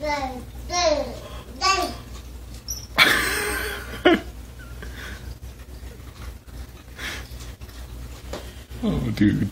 oh, dude.